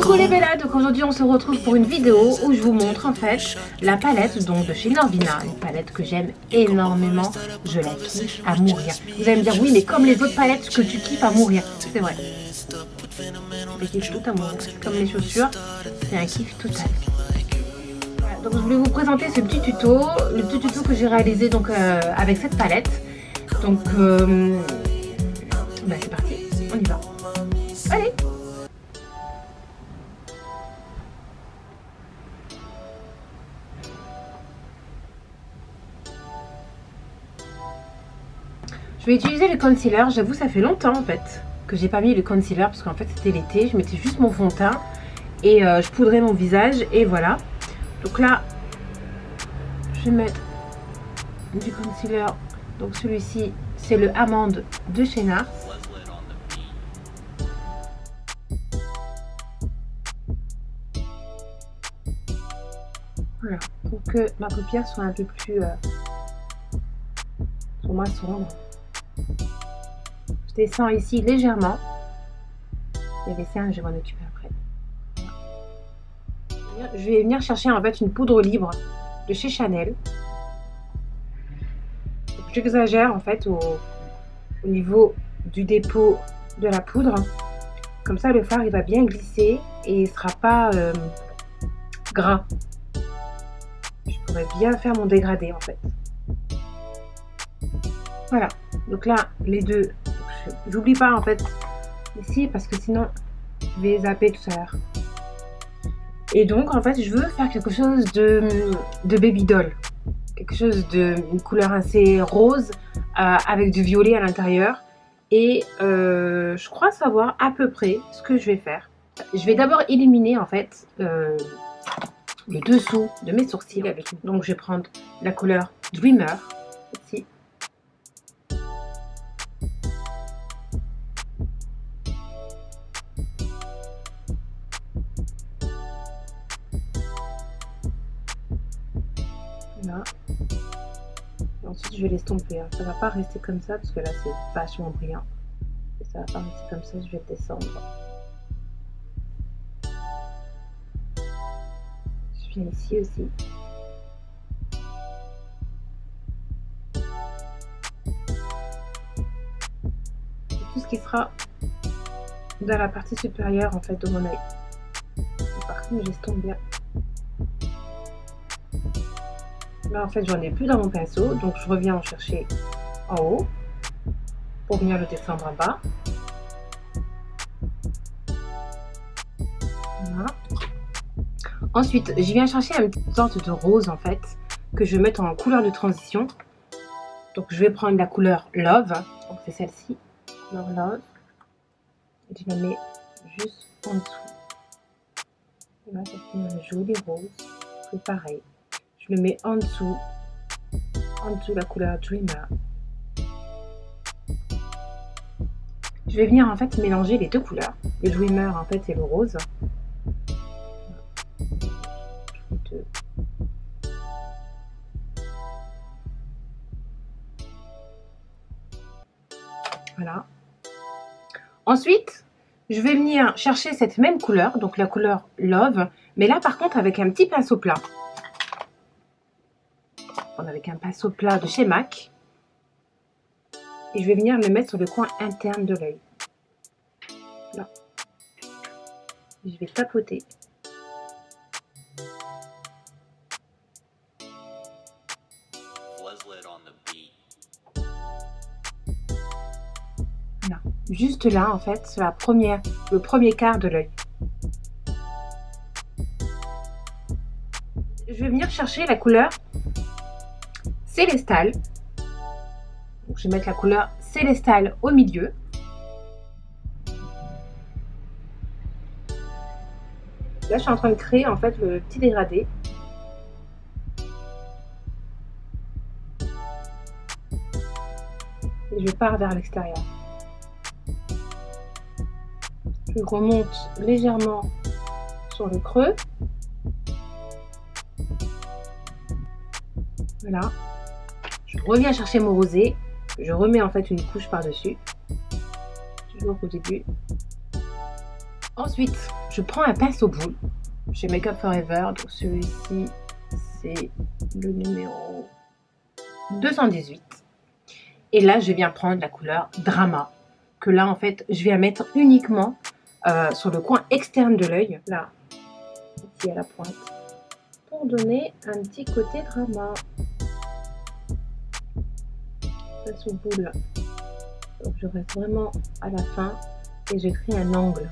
Coucou les Bella, donc aujourd'hui on se retrouve pour une vidéo où je vous montre en fait la palette donc de chez Norvina, une palette que j'aime énormément, je la kiffe à mourir. Vous allez me dire oui mais comme les autres palettes que tu kiffes à mourir, c'est vrai. Je kiffe tout à mourir, comme les chaussures, c'est un kiff total. donc je voulais vous présenter ce petit tuto, le petit tuto que j'ai réalisé donc euh, avec cette palette. Donc euh, Allez. Je vais utiliser le concealer, j'avoue ça fait longtemps en fait que j'ai pas mis le concealer parce qu'en fait c'était l'été, je mettais juste mon fond de teint et euh, je poudrais mon visage et voilà. Donc là, je vais mettre du concealer, donc celui-ci c'est le Amande de chez NARS. Que ma paupière soit un peu plus euh, moins sombre. Je descends ici légèrement. Et les cernes, je vais m'en occuper après. Je vais venir chercher en fait une poudre libre de chez Chanel. J'exagère en fait au, niveau du dépôt de la poudre. Comme ça, le fard il va bien glisser et il sera pas euh, gras bien faire mon dégradé en fait. Voilà, donc là, les deux, j'oublie pas en fait ici parce que sinon je vais zapper tout à l'heure. Et donc en fait, je veux faire quelque chose de, baby doll. Quelque chose de une couleur assez rose euh, avec du violet à l'intérieur. Et euh, je crois savoir à peu près ce que je vais faire. Je vais d'abord éliminer en fait euh, le dessous de mes sourcils. Donc je vais prendre la couleur Dreamer, ici. Là. ensuite je vais l'estomper. Hein. Ça va pas rester comme ça parce que là c'est vachement brillant. Et ça va pas rester comme ça, je vais descendre. Ici aussi. tout ce qui sera dans la partie supérieure en fait de mon œil. Par contre, j'estompe bien. Là, en fait, j'en ai plus dans mon pinceau, donc je reviens en chercher en haut pour venir le descendre en bas. Ensuite, je viens chercher une sorte de rose en fait, que je vais mettre en couleur de transition. Donc je vais prendre la couleur Love, donc c'est celle-ci, couleur Love. Et je la mets juste en dessous. Et là, ça fait un joli rose. C'est pareil. Je le mets en dessous, en dessous la couleur Dreamer. Je vais venir en fait mélanger les deux couleurs. Le Dreamer en fait c'est le rose. Ensuite, je vais venir chercher cette même couleur, donc la couleur Love, mais là par contre avec un petit pinceau plat. Avec un pinceau plat de chez MAC. Et je vais venir me mettre sur le coin interne de l'œil. Je vais tapoter. Juste là, en fait, la première, le premier quart de l'œil. Je vais venir chercher la couleur Célestale. Je vais mettre la couleur Célestale au milieu. Là, je suis en train de créer en fait le petit dégradé. Et je pars vers l'extérieur. Remonte légèrement sur le creux. Voilà. Je reviens chercher mon rosé. Je remets en fait une couche par-dessus. Toujours au début. Ensuite, je prends un pinceau boule chez Make Up Forever. Donc celui-ci, c'est le numéro 218. Et là, je viens prendre la couleur Drama. Que là, en fait, je viens mettre uniquement euh, sur le coin externe de l'œil. Là, ici à la pointe. Pour donner un petit côté drama. Passe au boule. Donc je reste vraiment à la fin et j'écris un angle.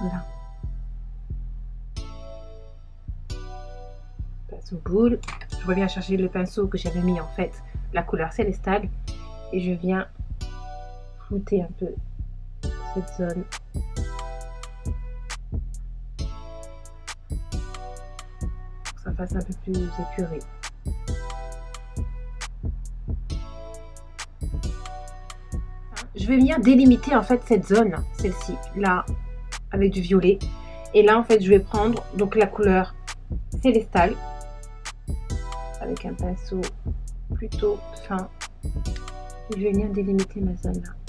Voilà. Passe au boule. Je reviens chercher le pinceau que j'avais mis en fait la couleur célestale et je viens flouter un peu cette zone. Pour que ça fasse un peu plus épuré. Je vais venir délimiter en fait cette zone, celle-ci, là, avec du violet. Et là, en fait, je vais prendre donc la couleur célestale avec un pinceau plutôt fin. Je vais venir délimiter ma zone là.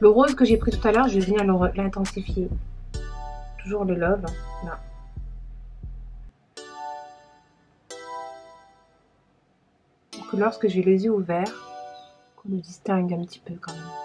Le rose que j'ai pris tout à l'heure, je vais venir l'intensifier. Toujours le love, là. Pour que lorsque j'ai les yeux ouverts, qu'on le distingue un petit peu quand même.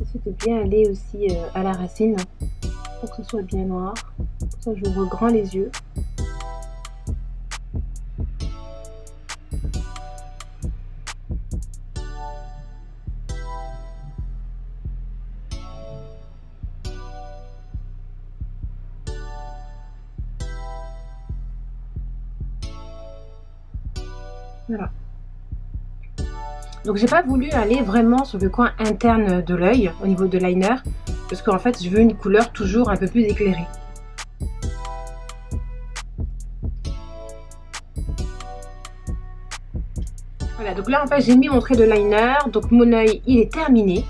Ensuite, de bien aller aussi euh, à la racine pour que ce soit bien noir. Pour ça, j'ouvre grand les yeux. Voilà. Donc j'ai pas voulu aller vraiment sur le coin interne de l'œil au niveau de liner parce qu'en fait je veux une couleur toujours un peu plus éclairée. Voilà donc là en fait j'ai mis mon trait de liner donc mon œil il est terminé.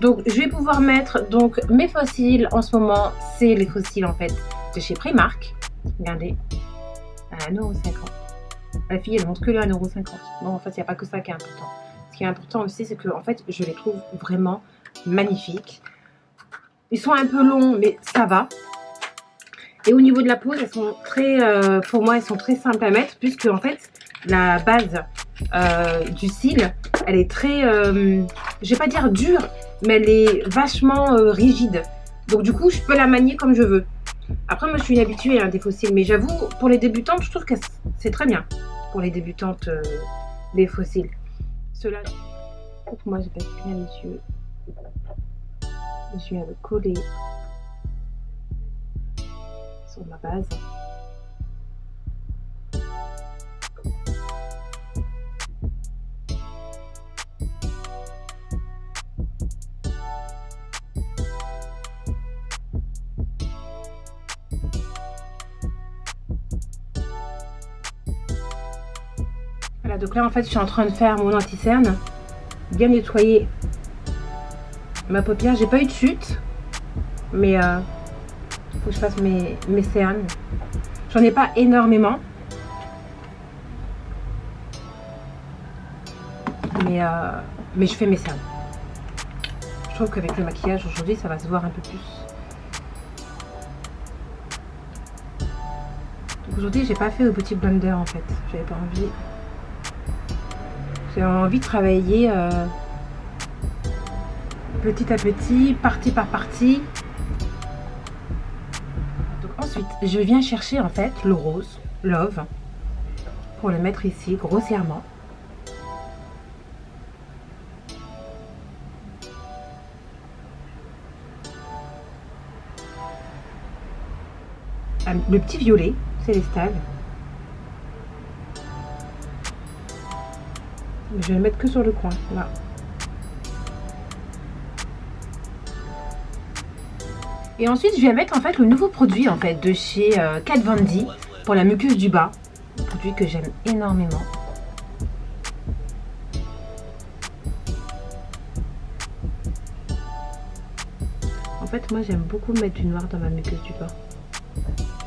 Donc je vais pouvoir mettre donc mes fossiles en ce moment c'est les fossiles en fait de chez Primark. Regardez à 1,50€. La fille elle montre que le 1,50€. Bon en fait il n'y a pas que ça qui est important qui est important aussi, c'est que en fait, je les trouve vraiment magnifiques. Ils sont un peu longs, mais ça va. Et au niveau de la pose, elles sont très, euh, pour moi, elles sont très simples à mettre, puisque en fait, la base euh, du cil, elle est très, euh, je vais pas dire dure, mais elle est vachement rigide. Donc du coup, je peux la manier comme je veux. Après, moi, je suis habituée à des fossiles, mais j'avoue, pour les débutantes, je trouve que c'est très bien pour les débutantes des fossiles. Cela, moi je baisse bien les yeux. Je viens de coller sur ma base. Donc là en fait je suis en train de faire mon anti-cerne. Bien nettoyer ma paupière. J'ai pas eu de chute. Mais il euh, faut que je fasse mes, mes cernes. J'en ai pas énormément. Mais, euh, mais je fais mes cernes. Je trouve qu'avec le maquillage aujourd'hui ça va se voir un peu plus. Aujourd'hui j'ai pas fait au petit blender en fait. J'avais pas envie. J'ai envie de travailler euh, petit à petit, partie par partie. Ensuite, je viens chercher en fait le rose, Love. pour le mettre ici grossièrement. Le petit violet célestal. Je vais le mettre que sur le coin, là. Et ensuite, je vais mettre en fait le nouveau produit en fait de chez euh, Kat Von D pour la muqueuse du bas. Un produit que j'aime énormément. En fait, moi j'aime beaucoup mettre du noir dans ma muqueuse du bas.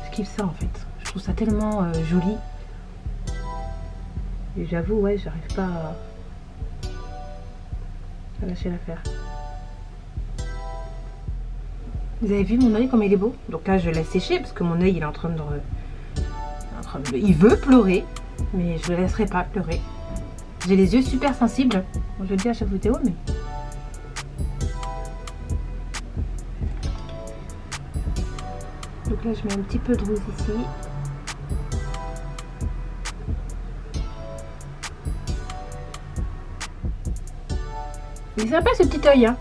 Je kiffe ça en fait. Je trouve ça tellement euh, joli. Et j'avoue, ouais, j'arrive pas à, à lâcher l'affaire. Vous avez vu mon oeil comme il est beau? Donc là, je laisse sécher parce que mon oeil, il est en train de... Il veut pleurer, mais je le laisserai pas pleurer. J'ai les yeux super sensibles. je le dis à chaque vidéo, mais... Donc là, je mets un petit peu de rose ici. Il est sympa ce petit oeil. Hein.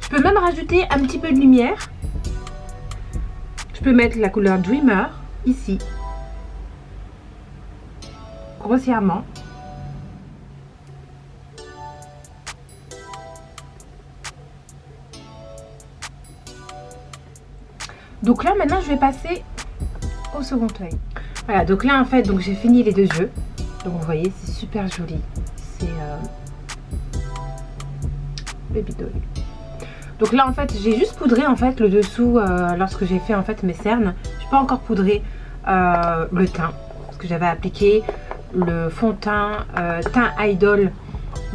Je peux même rajouter un petit peu de lumière peux mettre la couleur Dreamer ici, grossièrement. Donc là, maintenant, je vais passer au second œil. Voilà, donc là, en fait, donc j'ai fini les deux yeux. Donc, vous voyez, c'est super joli. Baby Doll. Donc là en fait j'ai juste poudré en fait le dessous euh, lorsque j'ai fait en fait mes cernes. Je n'ai pas encore poudré euh, le teint parce que j'avais appliqué le fond de teint euh, teint idol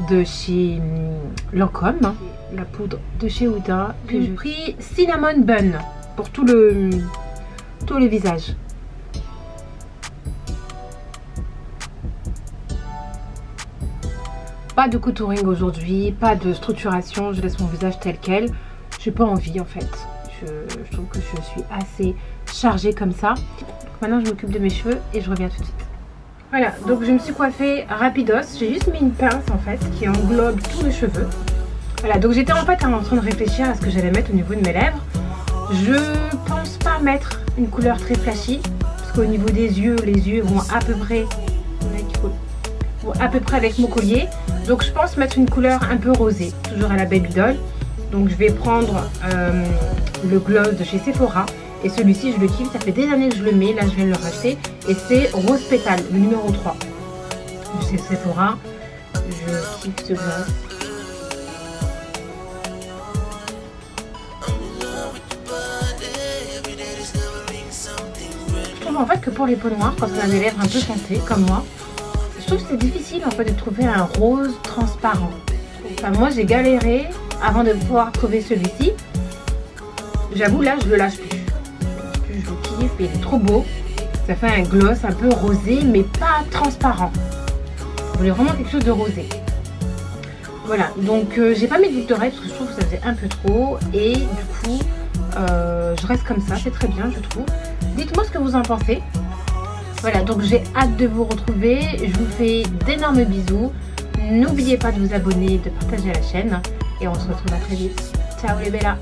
de chez hum, Lancôme. La poudre de chez Huda que j'ai pris Cinnamon Bun pour tout le, tout le visage. Pas de contouring aujourd'hui, pas de structuration, je laisse mon visage tel quel. J'ai pas envie en fait. Je, trouve que je suis assez chargée comme ça. maintenant je m'occupe de mes cheveux et je reviens tout de suite. Voilà, donc je me suis coiffée rapidos. J'ai juste mis une pince en fait qui englobe tous les cheveux. Voilà, donc j'étais en fait en train de réfléchir à ce que j'allais mettre au niveau de mes lèvres. Je pense pas mettre une couleur très flashy parce qu'au niveau des yeux, les yeux vont à peu près à peu près avec mon collier. Donc je pense mettre une couleur un peu rosée, toujours à la Baby Doll. Donc je vais prendre euh, le gloss de chez Sephora. Et celui-ci, je le kiffe, ça fait des années que je le mets. Là, je viens le racheter. Et c'est Rose Pétale, le numéro 3. De Sephora. Je kiffe ce gloss. Je trouve en fait que pour les peaux noires, quand on a des lèvres un peu foncées, comme moi, c'est difficile en fait de trouver un rose transparent. Moi j'ai galéré avant de pouvoir trouver celui-ci. J'avoue là je le lâche plus. Je le kiffe, il est trop beau. Ça fait un gloss un peu rosé mais pas transparent. Je voulais vraiment quelque chose de rosé. Voilà, donc euh, j'ai pas mis de Victoria parce que je trouve que ça faisait un peu trop. Et du coup, euh, je reste comme ça, c'est très bien je trouve. Dites-moi ce que vous en pensez. Voilà, donc j'ai hâte de vous retrouver. Je vous fais d'énormes bisous. N'oubliez pas de vous abonner, de partager la chaîne. Et on se retrouve à très vite. Ciao les bellas